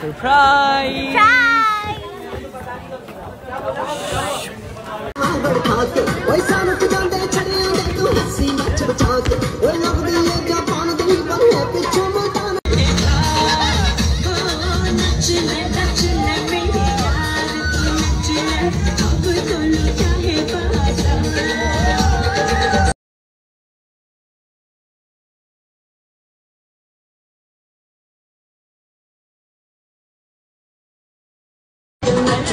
Surprise! Surprise! Zarnaf!